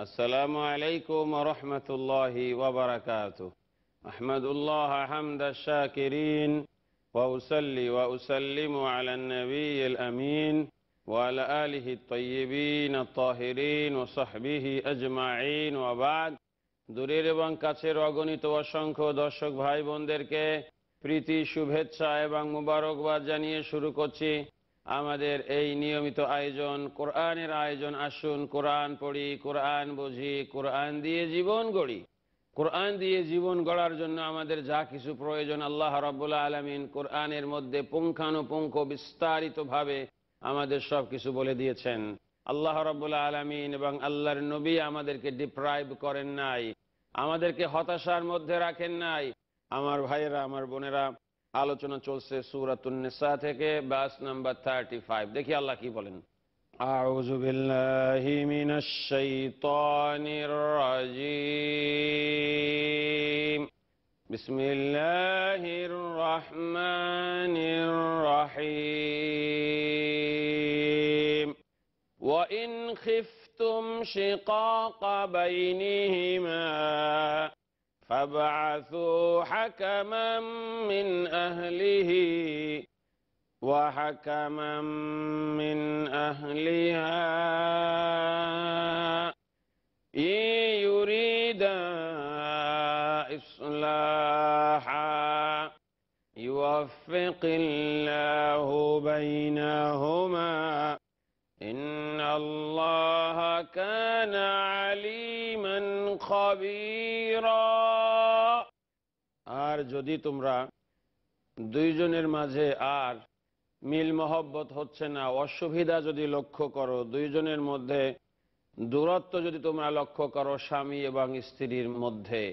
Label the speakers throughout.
Speaker 1: السلام عليكم ورحمة الله وبركاته أحمد الله حمد الشاكرين وأسلي وأسلم على النبي الأمين وعلى آله الطيبين الطاهرين وصحبه أجمعين وبعد দূরের এবং কাছের অগণিত অসংখ্য দর্শক ভাই বোনদেরকে প্রীতি শুভেচ্ছা এবং মুবারকবাদ জানিয়ে শুরু করছি আমাদের এই নিয়মিত আয়োজন, কোরআনের আয়োজন, আসুন কোরআন পড়ি, কোরআন বুঝি, কোরআন দিয়ে জীবন গড়ি। কোরআন দিয়ে জীবন গড়ার জন্য আমাদের যা কিছু প্রয়োজন, আল্লাহ রাবুল্লাহ আলমিন কোরআনের মধ্যে পুঙ্খানুপুঙ্খ, বিস্তারিতভাবে আমাদের সব কিছু বলে দিয়েছেন। আল্লাহ রাবুল্লাহ আলমিন এবং আল্লাহর নবী আমাদেরকে ডিপ্রাইভ করেন নাই, আমাদেরকে হতাশার মধ্যে রাখেন নাই। আমার ভাইয়েরা, আমার বোনেরা আলোচনা চলছে সুরাতুন্নেসা থেকে বাস নাম্বার থার্টি ফাইভ দেখি আল্লাহ কি বলেন أعوذ بالله من الشيطان الرجيم بسم الله الرحمن الرحيم وإن خفتم شقاق بينهما فابعثوا حكما من أهله وحكما من أهلها إن يريدا إصلاحا يوفق الله بينهما إن الله كان عليما خبيرا যদি তোমরা দুইজনের মাঝে আর মিল মহব্বত হচ্ছে না, অসুবিধা যদি লক্ষ্য করো, দুইজনের মধ্যে দূরত্ব যদি তোমরা লক্ষ্য করো স্বামী এবং স্ত্রীর মধ্যে,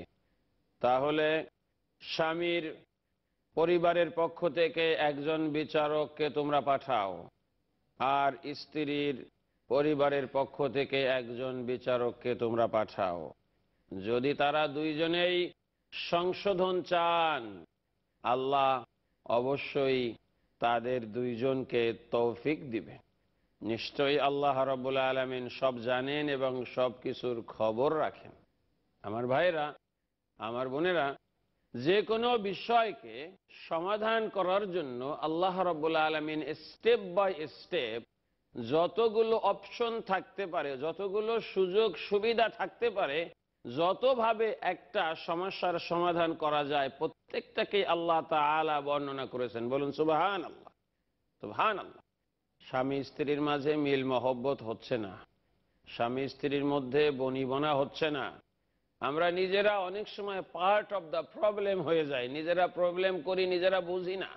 Speaker 1: তাহলে স্বামীর পরিবারের পক্ষ থেকে একজন বিচারককে তোমরা পাঠাও আর স্ত্রীর পরিবারের পক্ষ থেকে একজন বিচারককে তোমরা পাঠাও। যদি তারা দুইজনেই সংশোধন চান। আল্লাহ অবশ্যই তাদের দুইজনকে তৌফিক দিবে নিশ্চয়ই আল্লাহ রবুল্লা আলমিন সব জানেন এবং সব কিছুর খবর রাখেন। আমার ভাইরা, আমার বোনেরা, যে কোনো বিষয়কে সমাধান করার জন্য আল্লাহ রব্বুল্লা আলমিন স্টেপ বাই স্টেপ যতগুলো অপশন থাকতে পারে, যতগুলো সুযোগ সুবিধা থাকতে পারে যতভাবে একটা সমস্যার সমাধান করা যায়, প্রত্যেকটাকেই আল্লাহ তালা বর্ণনা করেছেন। বলুন সুবাহান আল্লাহ সুবাহান আল্লাহ স্বামী স্ত্রীর মাঝে মিল মহব্বত হচ্ছে না। স্বামী স্ত্রীর মধ্যে বনিবনা হচ্ছে না। আমরা নিজেরা অনেক সময় পার্ট অফ দ্য প্রবলেম হয়ে যায় নিজেরা প্রবলেম করি, নিজেরা বুঝি না।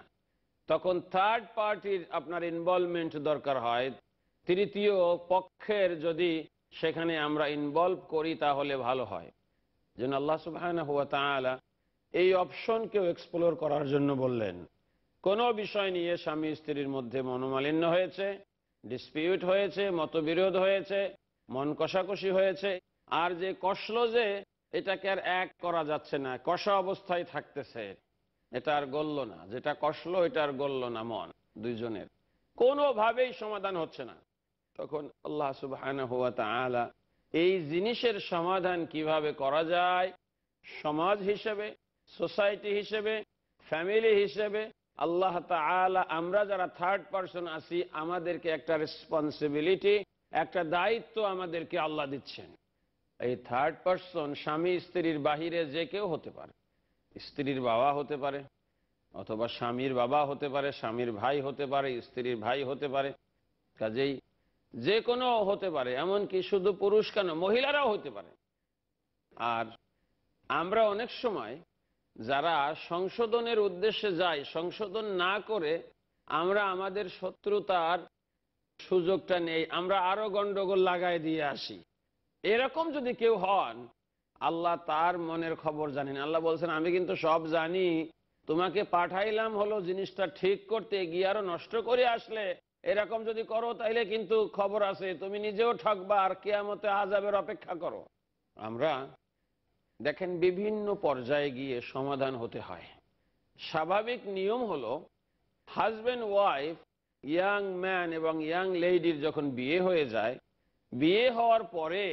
Speaker 1: তখন থার্ড পার্টির আপনার ইনভলভমেন্ট দরকার হয়। তৃতীয় পক্ষের যদি সেখানে আমরা ইনভলভ করি তাহলে ভালো হয়। যেন আল্লাহ সুবাহ এই অপশনকেও এক্সপ্লোর করার জন্য বললেন। কোনো বিষয় নিয়ে স্বামী স্ত্রীর মধ্যে মনোমালিন্য হয়েছে ডিসপিউট হয়েছে, মতবিরোধ হয়েছে, মন কষাকষি হয়েছে, আর যে কষল যে এটাকে আর এক করা যাচ্ছে না, কষা অবস্থায় থাকতেছে, এটা আর গলল না। যেটা কষলো এটা আর গলল না, মন দুইজনের। কোনোভাবেই সমাধান হচ্ছে না। তখন আল্লাহ সুবাহ এই জিনিসের সমাধান কীভাবে করা যায়? সমাজ হিসেবে, সোসাইটি হিসেবে, ফ্যামিলি হিসেবে আল্লাহ তালা আমরা যারা থার্ড পার্সন আছি, আমাদেরকে একটা রেসপন্সিবিলিটি একটা দায়িত্ব আমাদেরকে আল্লাহ দিচ্ছেন। এই থার্ড পার্সন স্বামী স্ত্রীর বাহিরে যে কেউ হতে পারে। স্ত্রীর বাবা হতে পারে, অথবা স্বামীর বাবা হতে পারে, স্বামীর ভাই হতে পারে, স্ত্রীর ভাই হতে পারে। কাজেই যে কোনো হতে পারে, এমনকি শুধু পুরুষ কেন, মহিলারাও হতে পারে। আর আমরা অনেক সময় যারা সংশোধনের উদ্দেশ্যে যাই, সংশোধন না করে আমরা আমাদের শত্রুতার সুযোগটা নেই, আমরা আরও গন্ডগোল লাগাই দিয়ে আসি। এরকম যদি কেউ হন, আল্লাহ তার মনের খবর জানেন। আল্লাহ বলছেন, আমি কিন্তু সব জানি। তোমাকে পাঠাইলাম হলো জিনিসটা ঠিক করতে, গিয়ে আরও নষ্ট করে আসলে। এরকম যদি করো, তাইলে কিন্তু খবর আছে। তুমি নিজেও ঠকবা আর কেয়ামতে আজাবের অপেক্ষা করো। আমরা দেখেন বিভিন্ন পর্যায়ে গিয়ে সমাধান হতে হয়। স্বাভাবিক নিয়ম হলো হাজব্যান্ড ওয়াইফ ইয়াং ম্যান এবং ইয়াং লেডির যখন বিয়ে হয়ে যায়, বিয়ে হওয়ার পরে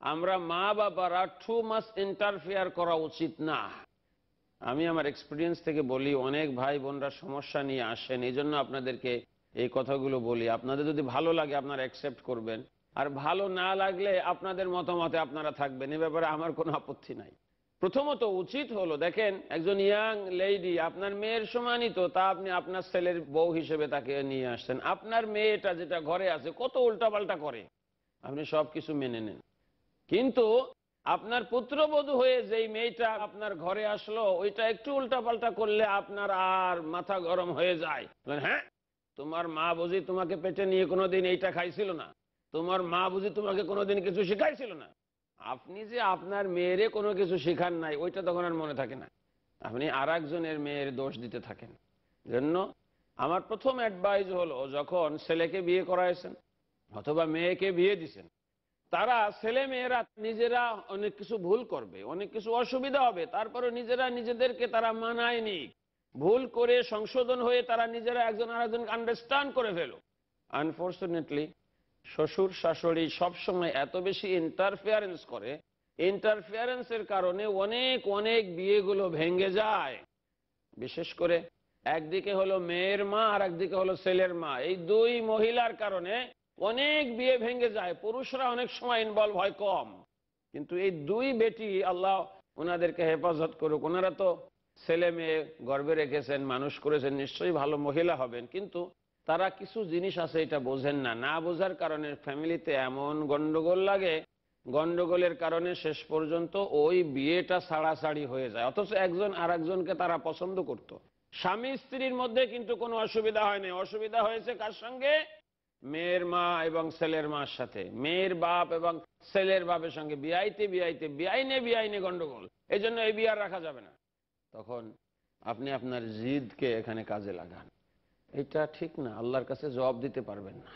Speaker 1: আমরা মা বাবারা টু মাস ইন্টারফেয়ার করা উচিত না। আমি আমার এক্সপিরিয়েন্স থেকে বলি, অনেক ভাই বোনরা সমস্যা নিয়ে আসেন এই জন্য আপনাদেরকে এই কথাগুলো বলি। আপনাদের যদি ভালো লাগে, আপনারা অ্যাকসেপ্ট করবেন। আর ভালো না লাগলে আপনাদের মতামতে আপনারা থাকবেন। এ ব্যাপারে আমার কোনো আপত্তি নাই। প্রথমত উচিত হলো, দেখেন, একজন ইয়াং লেডি আপনার মেয়ের সমানই তো, তা আপনি আপনার ছেলের বউ হিসেবে তাকে নিয়ে আসছেন। আপনার মেয়েটা যেটা ঘরে আছে, কত উল্টাপাল্টা করে। আপনি সব কিছু মেনে নেন। কিন্তু আপনার পুত্রবধূ হয়ে যেই মেয়েটা আপনার ঘরে আসলো, ওইটা একটু উল্টাপাল্টা করলে আপনার আর মাথা গরম হয়ে যায়। হ্যাঁ? তোমার মা বুঝি তোমাকে পেটে নিয়ে কোনোদিন এইটা খাইছিল না? তোমার মা বুঝি তোমাকে কোনোদিন কিছু শিখাইছিল না? আপনি যে আপনার মেয়েরে কোনো কিছু শেখান নাই, ওইটা তখন আর মনে থাকে না। আপনি আর একজনের মেয়ের দোষ দিতে থাকেন। জন্য আমার প্রথম অ্যাডভাইস হলো, যখন ছেলেকে বিয়ে করাইছেন অথবা মেয়েকে বিয়ে দিছেন, তারা ছেলে মেয়েরা নিজেরা অনেক কিছু ভুল করবে, অনেক কিছু অসুবিধা হবে, তারপরে নিজেরা নিজেদেরকে তারা মানায় নি ভুল করে সংশোধন হয়ে তারা নিজেরা একজন আরেকজনকে আন্ডারস্ট্যান্ড করে ফেলো আনফর্চুনেটলি শ্বশুর, শাশুড়ি সবসময় এত বেশি ইন্টারফিয়ারেন্স করে। ইন্টারফিয়ারেন্সের কারণে অনেক অনেক বিয়েগুলো ভেঙে যায়। বিশেষ করে একদিকে হলো মেয়ের মা, আর একদিকে হলো ছেলের মা। এই দুই মহিলার কারণে অনেক বিয়ে ভেঙে যায়। পুরুষরা অনেক সময় ইনভলভ হয় কম। কিন্তু এই দুই বেটি আল্লাহ ওনাদেরকে হেফাজত করুক। ওনারা তো ছেলে মেয়ে গর্বে রেখেছেন, মানুষ করেছেন, নিশ্চয়ই ভালো মহিলা হবেন, কিন্তু তারা কিছু জিনিস আছে এটা বোঝেন না। না বোঝার কারণে ফ্যামিলিতে এমন গন্ডগোল লাগে, গন্ডগোলের কারণে শেষ পর্যন্ত ওই বিয়েটা ছাড়াছাড়ি হয়ে যায়। অথচ একজন আর একজনকে তারা পছন্দ করত। স্বামী স্ত্রীর মধ্যে কিন্তু কোনো অসুবিধা হয়নি। অসুবিধা হয়েছে কার সঙ্গে? মেয়ের মা এবং ছেলের মার সাথে। মেয়ের বাপ এবং ছেলের বাপের সঙ্গে। বিয়াইতে বিয়াইতে বিআইনে বিআইনে গন্ডগোল। এই জন্য এই বিয়ার রাখা যাবে না। তখন আপনি আপনার জিদকে এখানে কাজে লাগান। এটা ঠিক না, আল্লাহর কাছে জবাব দিতে পারবেন না।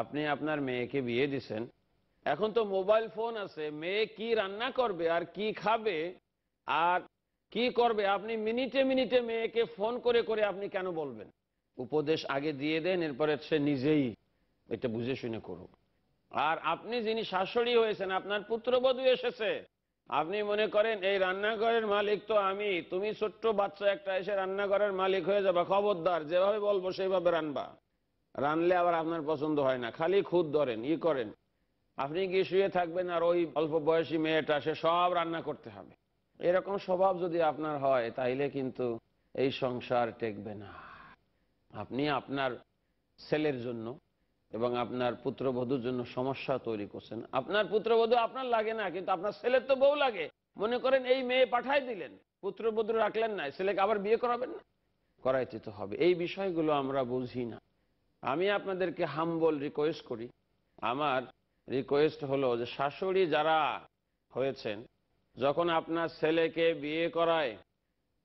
Speaker 1: আপনি আপনার মেয়েকে বিয়ে দিছেন, এখন তো মোবাইল ফোন আছে, মেয়ে কি রান্না করবে, আর কি খাবে, আর কি করবে, আপনি মিনিটে মিনিটে মেয়েকে ফোন করে করে আপনি কেন বলবেন? উপদেশ আগে দিয়ে দেন, এরপরে সে নিজেই এটা বুঝে শুনে করুক। আর আপনি যিনি শাশুড়ি হয়েছেন, আপনার পুত্রবধূ এসেছে আপনি মনে করেন, এই রান্নাঘরের মালিক তো আমি। তুমি ছোট্ট বাচ্চা একটা এসে রান্নাঘরের মালিক হয়ে যাবে। খবরদার, যেভাবে বলব সেইভাবে রানবা। রানলে আবার আপনার পছন্দ হয় না। খালি খুদ ধরেন, ই করেন। আপনি গিয়ে শুয়ে থাকবেন আর ওই অল্প বয়সী মেয়েটা, সে সব রান্না করতে হবে। এরকম স্বভাব যদি আপনার হয়, তাইলে কিন্তু এই সংসার টেকবে না। আপনি আপনার ছেলের জন্য এবং আপনার পুত্রবধূর জন্য সমস্যা তৈরি করছেন। আপনার পুত্রবধূ আপনার লাগে না, কিন্তু আপনার ছেলের তো বউ লাগে। মনে করেন এই মেয়ে পাঠাই দিলেন, পুত্রবধূ রাখলেন না, ছেলেকে আবার বিয়ে করাবেন না? করাইতে তো হবে। এই বিষয়গুলো আমরা বুঝি না। আমি আপনাদেরকে হাম্বল রিকোয়েস্ট করি। আমার রিকোয়েস্ট হলো যে শাশুড়ি যারা হয়েছেন, যখন আপনার ছেলেকে বিয়ে করায়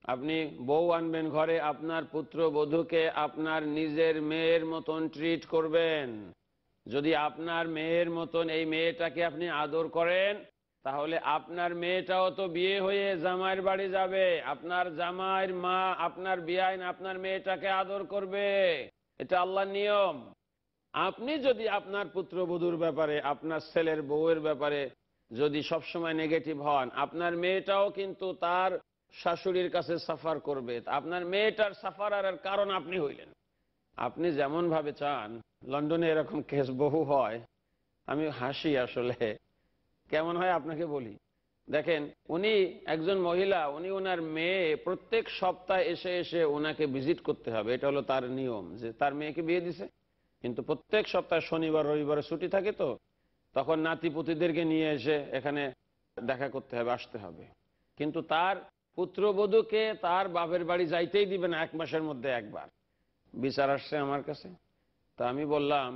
Speaker 1: আপনি বউ আনবেন ঘরে, আপনার পুত্র বধূকে আপনার নিজের মেয়ের মতন ট্রিট করবেন। যদি আপনার মেয়ের মতন এই মেয়েটাকে আপনি আদর করেন, তাহলে আপনার মেয়েটাও তো বিয়ে হয়ে জামাইয়ের বাড়ি যাবে। আপনার জামাইয়ের মা আপনার বিয়াইন আপনার মেয়েটাকে আদর করবে। এটা আল্লাহর নিয়ম। আপনি যদি আপনার পুত্র পুত্রবধূর ব্যাপারে, আপনার ছেলের বউয়ের ব্যাপারে যদি সবসময় নেগেটিভ হন, আপনার মেয়েটাও কিন্তু তার শাশুড়ির কাছে সাফার করবে। আপনার মেয়েটার সাফারার কারণ আপনি হইলেন। আপনি যেমন ভাবে চান, লন্ডনে এরকম কেস বহু হয়, আমি হাসি আসলে। কেমন হয় আপনাকে বলি? দেখেন, উনি একজন মহিলা, উনি ওনার মেয়ে, প্রত্যেক সপ্তাহে এসে এসে ওনাকে ভিজিট করতে হবে। এটা হলো তার নিয়ম, যে তার মেয়েকে বিয়ে দিছে। কিন্তু প্রত্যেক সপ্তাহে শনিবার, রবিবারে ছুটি থাকে তো, তখন নাতি পুতিদেরকে নিয়ে এসে এখানে দেখা করতে হবে, আসতে হবে। কিন্তু তার পুত্রবধূকে তার বাপের বাড়ি যাইতেই দিবে না এক মাসের মধ্যে একবার। বিচার আসছে আমার কাছে। তা আমি বললাম,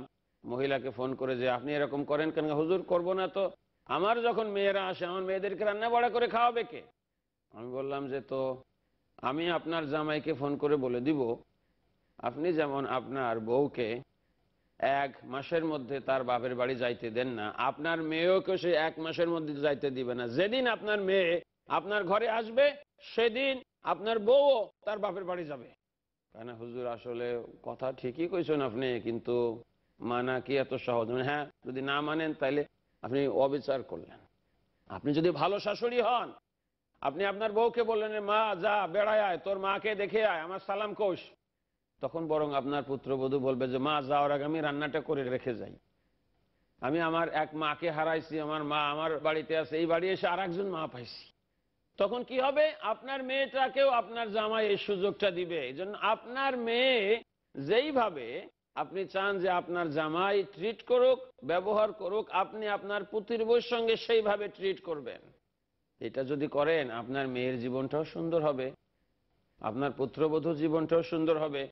Speaker 1: মহিলাকে ফোন করে যে, আপনি এরকম করেন কেন? হুজুর, করব না তো। আমার যখন মেয়েরা আসে, আমার মেয়েদেরকে রান্না বাড়া করে খাওয়াবে কে? আমি বললাম যে, তো আমি আপনার জামাইকে ফোন করে বলে দিব, আপনি যেমন আপনার বউকে এক মাসের মধ্যে তার বাপের বাড়ি যাইতে দেন না, আপনার মেয়েকে সে এক মাসের মধ্যে যাইতে দিবে না। যেদিন আপনার মেয়ে আপনার ঘরে আসবে, সেদিন আপনার বউ তার বাপের বাড়ি যাবে। কেন হুজুর, আসলে কথা ঠিকই কইছেন আপনি, কিন্তু মানা কি এত সহজ? মানে হ্যাঁ যদি না মানেন তাইলে আপনি অবিচার করলেন। আপনি যদি ভালো শাশুড়ি হন, আপনি আপনার বউকে বললেন, মা, যা, বেড়ায় আয়, তোর মাকে দেখে আয়, আমার সালাম কোষ তখন বরং আপনার পুত্রবধূ বলবে যে, মা, যাওয়ার আগে আমি রান্নাটা করে রেখে যাই। আমি আমার এক মাকে হারাইছি, আমার মা আমার বাড়িতে আছে, এই বাড়ি এসে আর একজন মা পাইছি। তখন কি হবে? আপনার মেয়েটাকেও আপনার জামাই এই সুযোগটা দিবে। এই জন্য আপনার মেয়ে যেইভাবে আপনি চান যে আপনার জামাই ট্রিট করুক, ব্যবহার করুক, আপনি আপনার পুত্রের বউর সঙ্গে সেইভাবে ট্রিট করবেন। এটা যদি করেন, আপনার মেয়ের জীবনটাও সুন্দর হবে। আপনার পুত্রবধূ জীবনটাও সুন্দর হবে।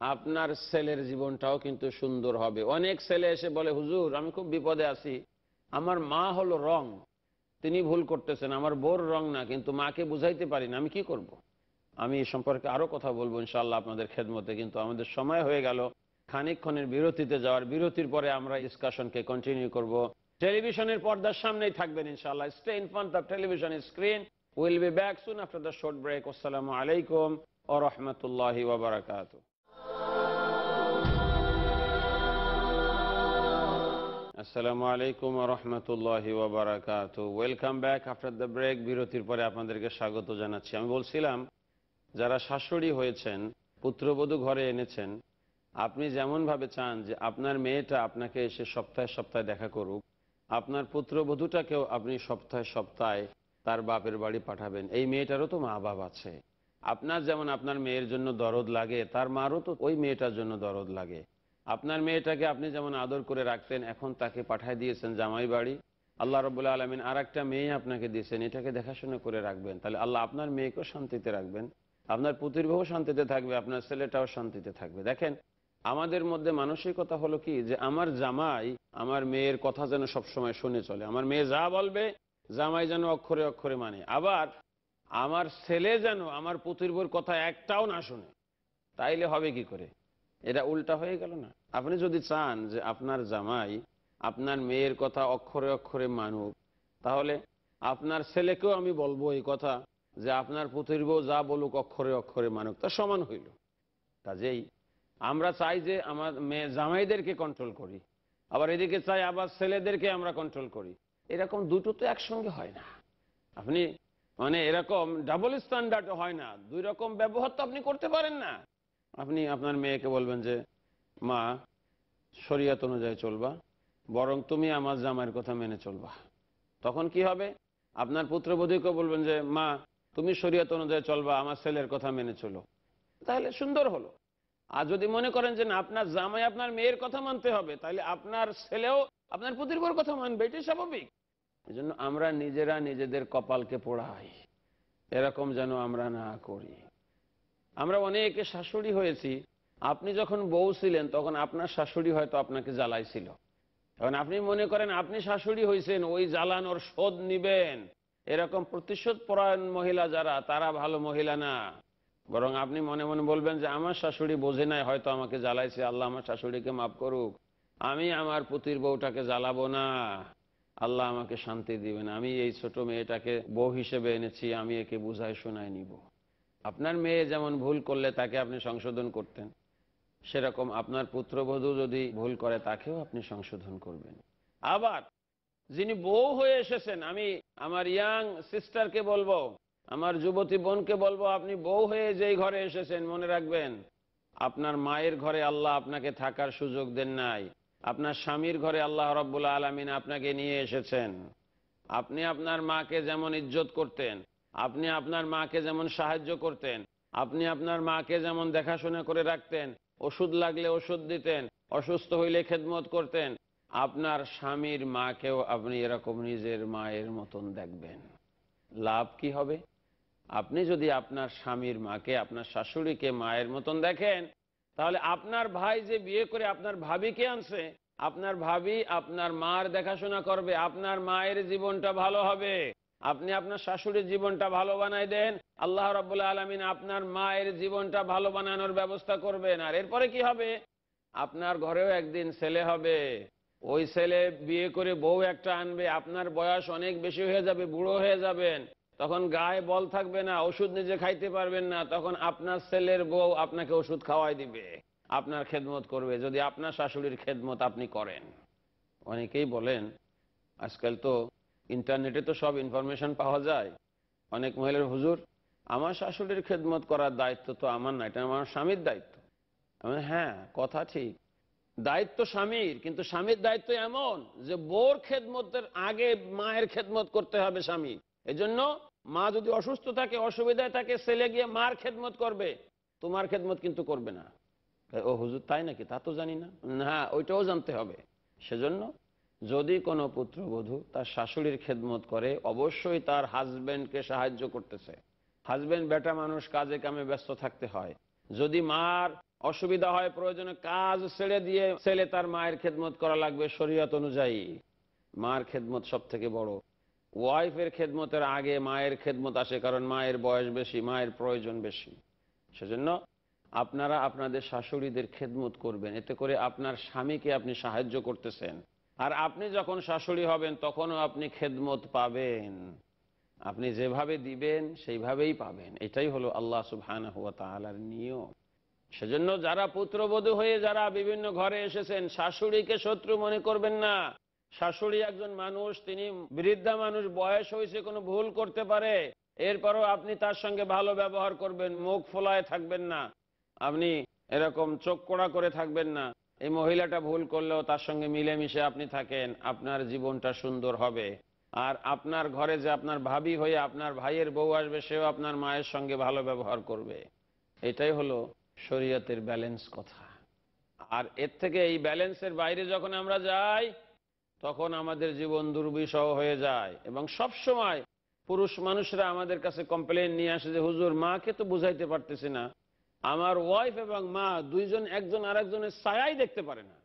Speaker 1: আপনার ছেলের জীবনটাও কিন্তু সুন্দর হবে। অনেক ছেলে এসে বলে, হুজুর, আমি খুব বিপদে আছি। আমার মা হলো রং। তিনি ভুল করতেছেন, আমার বোর রং না, কিন্তু মাকে বুঝাইতে পারি না, আমি কি করব। আমি এই সম্পর্কে আরও কথা বলব ইনশাল্লাহ আপনাদের খেদমতে, কিন্তু আমাদের সময় হয়ে গেল। খানিকক্ষণের বিরতিতে যাওয়ার, বিরতির পরে আমরা ডিসকাশনকে কন্টিনিউ করব। টেলিভিশনের পর্দার সামনেই থাকবেন ইনশাল্লাহ stay in front of television screen will be back soon after the short break আসসালামু আলাইকুম ও রহমতুল্লাহি ওবরাকাতু আসসালামু আলাইকুম রহমতুল্লাহি ওবরাকাত welcome back after the break বিরতির পরে আপনাদেরকে স্বাগত জানাচ্ছি। আমি বলছিলাম, যারা শাশুড়ি হয়েছেন, পুত্রবধূ ঘরে এনেছেন, আপনি যেমনভাবে চান যে আপনার মেয়েটা আপনাকে এসে সপ্তাহে সপ্তাহে দেখা করুক, আপনার পুত্রবধূটাকেও আপনি সপ্তাহে সপ্তাহে তার বাপের বাড়ি পাঠাবেন। এই মেয়েটারও তো মা বাপ আছে। আপনার যেমন আপনার মেয়ের জন্য দরদ লাগে, তার মারও তো ওই মেয়েটার জন্য দরদ লাগে। আপনার মেয়েটাকে আপনি যেমন আদর করে রাখতেন, এখন তাকে পাঠায় দিয়েছেন জামাই বাড়ি। আল্লাহ রবুল্লা আলমিন আর একটা মেয়ে আপনাকে দিয়েছেন, এটাকে দেখাশোনা করে রাখবেন। তাহলে আল্লাহ আপনার মেয়েকেও শান্তিতে রাখবেন, আপনার পুতির্বহ শান্তিতে থাকবে, আপনার ছেলেটাও শান্তিতে থাকবে। দেখেন, আমাদের মধ্যে মানসিকতা হলো কি, যে আমার জামাই আমার মেয়ের কথা যেন সবসময় শুনে চলে। আমার মেয়ে যা বলবে, জামাই যেন অক্ষরে অক্ষরে মানে। আবার আমার ছেলে যেন আমার পুতির্বর কথা একটাও না শুনে, তাইলে হবে কি করে? এটা উল্টা হয়ে গেল না? আপনি যদি চান যে আপনার জামাই আপনার মেয়ের কথা অক্ষরে অক্ষরে মানুক, তাহলে আপনার ছেলেকেও আমি বলব এই কথা যে আপনার পুত্রের বউ যা বলুক অক্ষরে অক্ষরে মানুক, তা সমান হইল। কাজেই আমরা চাই যে আমার মেয়ে জামাইদেরকে কন্ট্রোল করি, আবার এদিকে চাই আবার ছেলেদেরকে আমরা কন্ট্রোল করি। এরকম দুটো তো একসঙ্গে হয় না। আপনি মানে এরকম ডাবল স্ট্যান্ডার্ড হয় না। দুই রকম ব্যবহার তো আপনি করতে পারেন না। আপনি আপনার মেয়েকে বলবেন যে, মা, শরিয়াত অনুযায়ী চলবা, বরং তুমি আমার জামাইয়ের কথা মেনে চলবা। তখন কি হবে? আপনার পুত্রবধূকে বলবেন যে, মা, তুমি শরিয়াত অনুযায়ী চলবা, আমার ছেলের কথা মেনে চলো। তাহলে সুন্দর হলো। আর যদি মনে করেন যে, না, আপনার জামাই আপনার মেয়ের কথা মানতে হবে, তাহলে আপনার ছেলেও আপনার পুত্রবর কথা মানবে, এটাই স্বাভাবিক। এই আমরা নিজেরা নিজেদের কপালকে পোড়াই, এরকম যেন আমরা না করি। আমরা অনেকে শাশুড়ি হয়েছি। আপনি যখন বউ ছিলেন, তখন আপনার শাশুড়ি হয়তো আপনাকে জ্বালাইছিল। এখন আপনি মনে করেন, আপনি শাশুড়ি হয়েছেন ওই জ্বালানোর শোধ নিবেন। এরকম প্রতিশোধ পরায়ণ মহিলা যারা, তারা ভালো মহিলা না। বরং আপনি মনে মনে বলবেন যে, আমার শাশুড়ি বোঝে নাই, হয়তো আমাকে জ্বালাইছে। আল্লাহ আমার শাশুড়িকে মাফ করুক। আমি আমার পুতির বউটাকে জ্বালাবো না। আল্লাহ আমাকে শান্তি দিবেন। আমি এই ছোট মেয়েটাকে বউ হিসেবে এনেছি, আমি একে বুঝাই শোনায় নিব। আপনার মেয়ে যেমন ভুল করলে তাকে আপনি সংশোধন করতেন, সেরকম আপনার পুত্রবধূ যদি ভুল করে তাকেও আপনি সংশোধন করবেন। আবার যিনি বউ হয়ে এসেছেন, আমি আমার ইয়াং সিস্টারকে বলব, আমার যুবতী বোনকে বলব, আপনি বউ হয়ে যেই ঘরে এসেছেন, মনে রাখবেন, আপনার মায়ের ঘরে আল্লাহ আপনাকে থাকার সুযোগ দেন নাই। আপনার স্বামীর ঘরে আল্লাহ রব্বুল্লা আলমিন আপনাকে নিয়ে এসেছেন। আপনি আপনার মাকে যেমন ইজ্জত করতেন আপনি আপনার মাকে যেমন সাহায্য করতেন, আপনি আপনার মাকে যেমন দেখাশোনা করে রাখতেন, ওষুধ লাগলে ওষুধ দিতেন, অসুস্থ হইলে খেদমত করতেন, আপনার স্বামীর মাকেও আপনি এরকম নিজের মায়ের মতন দেখবেন। লাভ কি হবে? আপনি যদি আপনার স্বামীর মাকে, আপনার শাশুড়িকে মায়ের মতন দেখেন, তাহলে আপনার ভাই যে বিয়ে করে আপনার ভাবিকে আনছে, আপনার ভাবি আপনার মার দেখাশোনা করবে, আপনার মায়ের জীবনটা ভালো হবে। আপনি আপনার শাশুড়ির জীবনটা ভালো বানাই দেন, আল্লাহ রবাহ আলমিন আপনার মায়ের জীবনটা ভালো বানানোর ব্যবস্থা করবেন। আর এরপরে কি হবে? আপনার ঘরেও একদিন ছেলে হবে। ওই ছেলে বিয়ে করে বউ একটা আনবে, আপনার বয়স অনেক বেশি হয়ে যাবে, বুড়ো হয়ে যাবেন। তখন গায়ে বল থাকবে না, ওষুধ নিজে খাইতে পারবেন না, তখন আপনার ছেলের বউ আপনাকে ওষুধ খাওয়াই দিবে। আপনার খেদমত করবে, যদি আপনার শাশুড়ির খেদমত আপনি করেন। অনেকেই বলেন, আজকাল তো ইন্টারনেটে তো সব ইনফরমেশন পাওয়া যায়। অনেক মহিলার হুজুর, আমার শাশুড়ির খেদমত করার দায়িত্ব তো আমার না, এটা আমার স্বামীর দায়িত্ব। আমি হ্যাঁ কথা ঠিক। দায়িত্ব স্বামীর, কিন্তু স্বামীর দায়িত্ব এমন যে বোর খেদমতের আগে মায়ের খেদমত করতে হবে স্বামী এজন্য মা যদি অসুস্থ থাকে, অসুবিধায় থাকে, ছেলে গিয়ে মার খেদমত করবে, তোমার খেদমত কিন্তু করবে না। ও হুজুর, তাই নাকি? তা তো জানি না। হ্যাঁ ওইটাও জানতে হবে। সেজন্য যদি কোনো পুত্রবধূ তার শাশুড়ির খেদমত করে, অবশ্যই তার হাজবেন্ডকে সাহায্য করতেছে। হাজবেন্ড বেটা মানুষ, কাজে কামে ব্যস্ত থাকতে হয়। যদি মার অসুবিধা হয়, প্রয়োজনে কাজ ছেড়ে দিয়ে ছেলে তার মায়ের খেদমত করা লাগবে শরীয়ত অনুযায়ী। মার খেদমত সব থেকে বড়। ওয়াইফের খেদমতের আগে মায়ের খেদমত আসে, কারণ মায়ের বয়স বেশি, মায়ের প্রয়োজন বেশি। সেজন্য আপনারা আপনাদের শাশুড়িদের খেদমত করবেন। এতে করে আপনার স্বামীকে আপনি সাহায্য করতেছেন। আর আপনি যখন শাশুড়ি হবেন, তখনও আপনি খেদমত পাবেন। আপনি যেভাবে দিবেন, সেইভাবেই পাবেন। এটাই হলো আল্লাহ সুবহান হুয়া তালার নিয়ম। সেজন্য যারা পুত্রবধূ হয়ে যারা বিভিন্ন ঘরে এসেছেন, শাশুড়িকে শত্রু মনে করবেন না। শাশুড়ি একজন মানুষ, তিনি বৃদ্ধা মানুষ, বয়স হয়েছে, কোনো ভুল করতে পারে। এরপরও আপনি তার সঙ্গে ভালো ব্যবহার করবেন, মুখ ফোলায় থাকবেন না। আপনি এরকম চোখ কোড়া করে থাকবেন না। এই মহিলাটা ভুল করলেও তার সঙ্গে মিলেমিশে আপনি থাকেন, আপনার জীবনটা সুন্দর হবে। আর আপনার ঘরে যে আপনার ভাবি হয়ে আপনার ভাইয়ের বউ আসবে, সেও আপনার মায়ের সঙ্গে ভালো ব্যবহার করবে। এটাই হলো শরীয়তের ব্যালেন্স কথা। আর এর থেকে এই ব্যালেন্সের বাইরে যখন আমরা যাই, তখন আমাদের জীবন দুর্বিষহ হয়ে যায়। এবং সব সময় পুরুষ মানুষরা আমাদের কাছে কমপ্লেন নিয়ে আসে যে, হুজুর, মাকে তো বুঝাইতে পারতেছি না। আমার ওয়াইফ এবং মা দুইজন, একজন আরেকজনের ছায়াই দেখতে পারে না।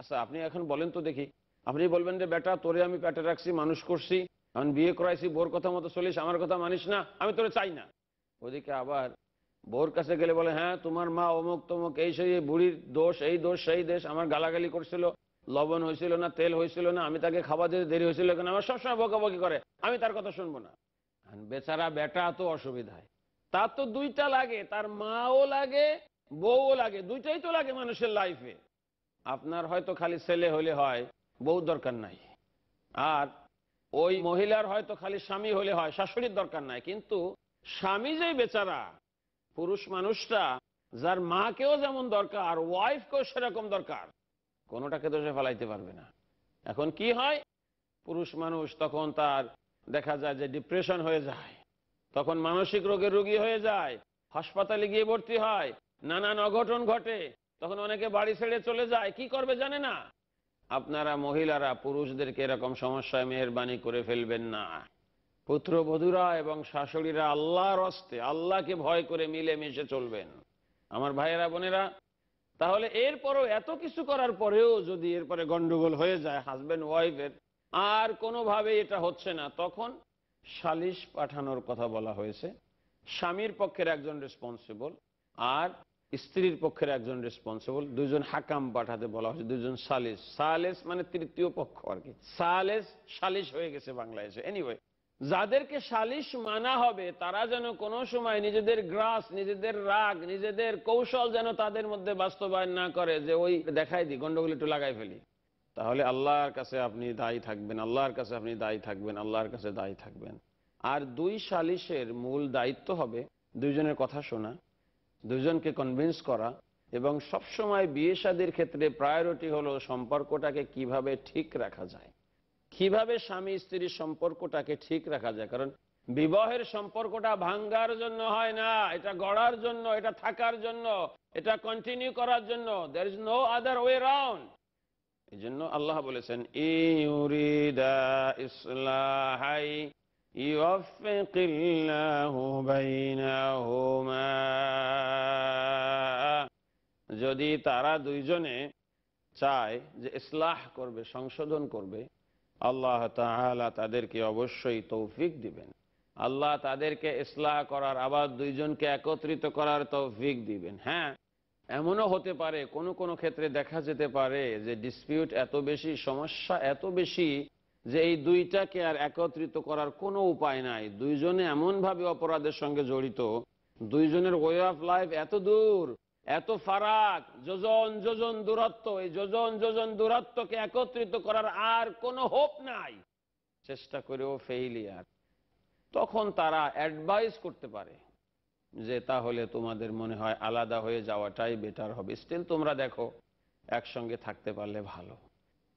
Speaker 1: আচ্ছা আপনি এখন বলেন তো দেখি। আপনি বলবেন যে, বেটা, তোরে আমি পেটে রাখছি, মানুষ করছি। এখন বিয়ে করাইছি, বোর কথা মতো চলিস, আমার কথা মানিস না, আমি তোরে চাই না। ওদিকে আবার বোর কাছে গেলে বলে হ্যাঁ তোমার মা অমুক তমুক, এই সেই বুড়ির দোষ, এই দোষ, সেই দেশ, আমার গালাগালি করছিল, লবণ হয়েছিল না, তেল হয়েছিল না, আমি তাকে খাবার দিতে দেরি হয়েছিল কেন? আমার সবসময় বকাবকি করে, আমি তার কথা শুনব না। বেচারা, বেটা তো অসুবিধায়। তার তো দুইটা লাগে, তার মাও লাগে, বউও লাগে, দুইটাই তো লাগে মানুষের লাইফে আপনার হয়তো খালি ছেলে হলে হয় বউ দরকার নাই। আর ওই মহিলার হয়তো খালি স্বামী হলে হয়, শাশুড়ির দরকার নাই। কিন্তু স্বামী যে বেচারা, পুরুষ মানুষটা, যার মাকেও যেমন দরকার ওয়াইফকেও সেরকম দরকার, কোনোটাকে দোষে ফেলাইতে পারবে না। এখন কি হয়? পুরুষ মানুষ তখন তার দেখা যায় যে ডিপ্রেশন হয়ে যায়। তখন মানসিক রোগের রোগী হয়ে যায়, হাসপাতালে গিয়ে ভর্তি হয়, নানান অঘটন ঘটে, তখন অনেকে বাড়ি ছেড়ে চলে যায়, কি করবে জানে না? আপনারা মহিলারা পুরুষদেরকে এরকম সমস্যায় মেহরবানি করে ফেলবেন না। পুত্রবধূরা এবং শাশুড়িরা আল্লাহর অস্তে আল্লাহকে ভয় করে মিলে মিশে চলবেন। আমার ভাইয়েরা, বোনেরা, তাহলে এরপরও এত কিছু করার পরেও যদি এরপরে গন্ডগোল হয়ে যায় হাজবেন্ড ওয়াইফের আর কোনোভাবে এটা হচ্ছে না, তখন সালিশ পাঠানোর কথা বলা হয়েছে। স্বামীর পক্ষের একজন রেসপন্সিবল আর স্ত্রীর পক্ষের একজন রেসপন্সিবল দুজন হাকাম পাঠাতে বলা হয়েছে, দুজন সালিস সালেস মানে তৃতীয় পক্ষ আর কি। সালেস সালিশ হয়ে গেছে বাংলাদেশে। এনিওয়ে যাদেরকে সালিশ মানা হবে, তারা যেন কোনো সময় নিজেদের গ্রাস, নিজেদের রাগ, নিজেদের কৌশল যেন তাদের মধ্যে বাস্তবায়ন না করে, যে ওই দেখাই দিই গন্ডগোল একটু লাগাই ফেলি। তাহলে আল্লাহর কাছে আপনি দায়ী থাকবেন, আল্লাহর কাছে আপনি দায়ী থাকবেন, আল্লাহর কাছে দায়ী থাকবেন। আর দুই সালিশের মূল দায়িত্ব হবে দুইজনের কথা শোনা দুজনকে কনভিন্স করা এবং সবসময় বিয়ে শাদির ক্ষেত্রে প্রায়োরিটি হলো সম্পর্কটাকে কীভাবে ঠিক রাখা যায়। কীভাবে স্বামী স্ত্রীর সম্পর্কটাকে ঠিক রাখা যায়? কারণ বিবাহের সম্পর্কটা ভাঙ্গার জন্য হয় না, এটা গড়ার জন্য, এটা থাকার জন্য, এটা কন্টিনিউ করার জন্য there is no other way round এই জন্য আল্লাহ বলেছেন যদি তারা দুইজনে চায় যে ইসলাহ করবে, সংশোধন করবে, আল্লাহ তাআলা তাদেরকে অবশ্যই তৌফিক দিবেন। আল্লাহ তাদেরকে ইসলাহ করার আবার দুইজনকে একত্রিত করার তৌফিক দিবেন। হ্যাঁ এমনও হতে পারে, কোনো কোনো ক্ষেত্রে দেখা যেতে পারে যে ডিসপিউট এত বেশি, সমস্যা এত বেশি যে এই দুইটাকে আর একত্রিত করার কোনো উপায় নাই। দুইজনে এমনভাবে অপরাধের সঙ্গে জড়িত, দুইজনের ওয়ে অফ লাইফ এত দূর, এত ফারাক, যোজন যোজন দূরত্ব, এই যোজন যোজন দূরত্বকে একত্রিত করার আর কোনো হোপ নাই। চেষ্টা করেও ফেইলিয়ার তখন তারা অ্যাডভাইস করতে পারে। যে তাহলে তোমাদের মনে হয় আলাদা হয়ে যাওয়াটাই বেটার হবে। স্টিল তোমরা দেখো, একসঙ্গে থাকতে পারলে ভালো।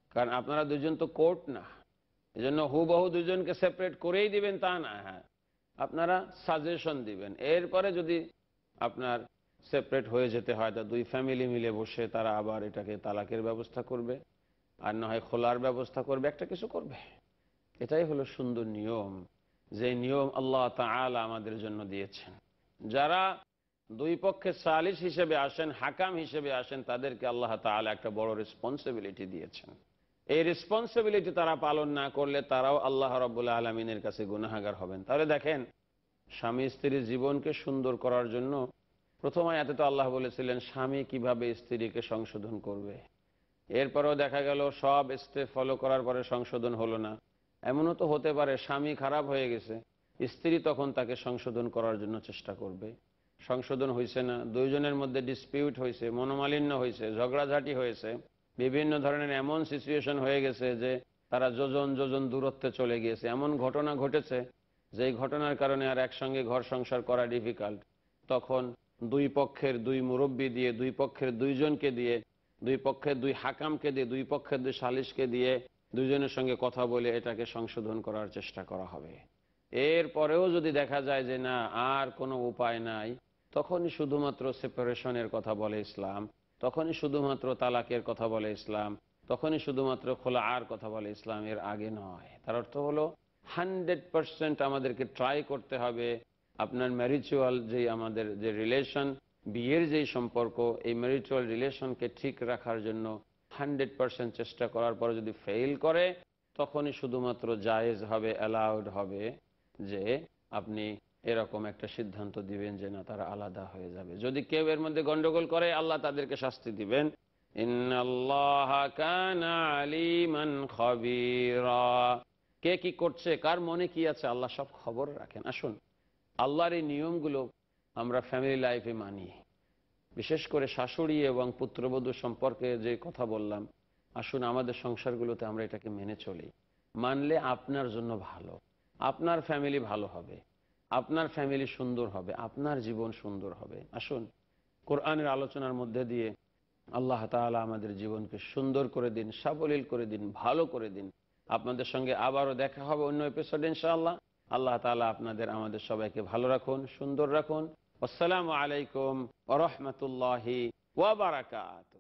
Speaker 1: কারণ আপনারা দুজন তো কোর্ট না। এজন্য হুবহু দুজনকে সেপারেট করেই দিবেন তা না হ্যাঁ। আপনারা সাজেশন দিবেন। এরপরে যদি আপনার সেপারেট হয়ে যেতে হয়, তা দুই ফ্যামিলি মিলে বসে তারা আবার এটাকে তালাকের ব্যবস্থা করবে, আর না হয় খোলার ব্যবস্থা করবে, একটা কিছু করবে। এটাই হলো সুন্দর নিয়ম, যে নিয়ম আল্লাহ তাআলা আমাদের জন্য দিয়েছেন। যারা দুই পক্ষের সালিশ হিসেবে আসেন, হাকাম হিসেবে আসেন, তাদেরকে আল্লাহ তাআলা একটা বড় রেসপন্সিবিলিটি দিয়েছেন। এই রেসপন্সিবিলিটি তারা পালন না করলে তারাও আল্লাহ রব্বুল্লাহ আলমিনের কাছে গুনাহাগার হবেন। তাহলে দেখেন, স্বামী স্ত্রীর জীবনকে সুন্দর করার জন্য প্রথম আয়াতে তো আল্লাহ বলেছিলেন, স্বামী কীভাবে স্ত্রীকে সংশোধন করবে? এরপরেও দেখা গেল, সব স্টেপ ফলো করার পরে সংশোধন হলো না। এমনও তো হতে পারে, স্বামী খারাপ হয়ে গেছে। স্ত্রী তখন তাকে সংশোধন করার জন্য চেষ্টা করবে। সংশোধন হয়েছে না। দুইজনের মধ্যে ডিসপিউট হয়েছে মনোমালিন্য হয়েছে ঝগড়াঝাটি হয়েছে। বিভিন্ন ধরনের এমন সিচুয়েশন হয়ে গেছে যে তারা যোজন যোজন দূরত্বে চলে গিয়েছে। এমন ঘটনা ঘটেছে যে ঘটনার কারণে আর একসঙ্গে ঘর সংসার করা ডিফিকাল্ট তখন দুই পক্ষের দুই মুরব্বী দিয়ে, দুই পক্ষের দুইজনকে দিয়ে, দুই পক্ষের দুই হাকামকে দিয়ে, দুই পক্ষের দুই সালিশকে দিয়ে দুইজনের সঙ্গে কথা বলে এটাকে সংশোধন করার চেষ্টা করা হবে। এরপরেও যদি দেখা যায় যে না, আর কোনো উপায় নাই, তখনই শুধুমাত্র সেপারেশনের কথা বলে ইসলাম, তখনই শুধুমাত্র তালাকের কথা বলে ইসলাম, তখনই শুধুমাত্র খোলা আর কথা বলে ইসলাম, এর আগে নয়। তার অর্থ হলো হান্ড্রেড পার্সেন্ট আমাদেরকে ট্রাই করতে হবে। আপনার ম্যারিচুয়াল যে আমাদের যে রিলেশন বিয়ের যেই সম্পর্ক, এই ম্যারিচুয়াল রিলেশনকে ঠিক রাখার জন্য হান্ড্রেড পার্সেন্ট চেষ্টা করার পরে যদি ফেল করে, তখনই শুধুমাত্র জায়েজ হবে অ্যালাউড হবে। যে আপনি এরকম একটা সিদ্ধান্ত দিবেন যে না তারা আলাদা হয়ে যাবে। যদি কেউ এর মধ্যে গন্ডগোল করে, আল্লাহ তাদেরকে শাস্তি দিবেন। কে কি করছে, কার মনে কি আছে, আল্লাহ সব খবর রাখেন। আসুন, আল্লাহর এই নিয়মগুলো আমরা ফ্যামিলি লাইফে মানি। বিশেষ করে শাশুড়ি এবং পুত্রবধূ সম্পর্কে যে কথা বললাম, আসুন আমাদের সংসারগুলোতে আমরা এটাকে মেনে চলি। মানলে আপনার জন্য ভালো। আপনার ফ্যামিলি ভালো হবে, আপনার ফ্যামিলি সুন্দর হবে, আপনার জীবন সুন্দর হবে। আসুন, কোরআনের আলোচনার মধ্যে দিয়ে আল্লাহ তাআলা আমাদের জীবনকে সুন্দর করে দিন, সাবলীল করে দিন, ভালো করে দিন। আপনাদের সঙ্গে আবারও দেখা হবে অন্য এপিসোড ইনশাআল্লাহ। আল্লাহ তাআলা আপনাদের, আমাদের সবাইকে ভালো রাখুন, সুন্দর রাখুন। আসসালামু আলাইকুম ওরহমতুল্লাহি ওয়াবারাকাত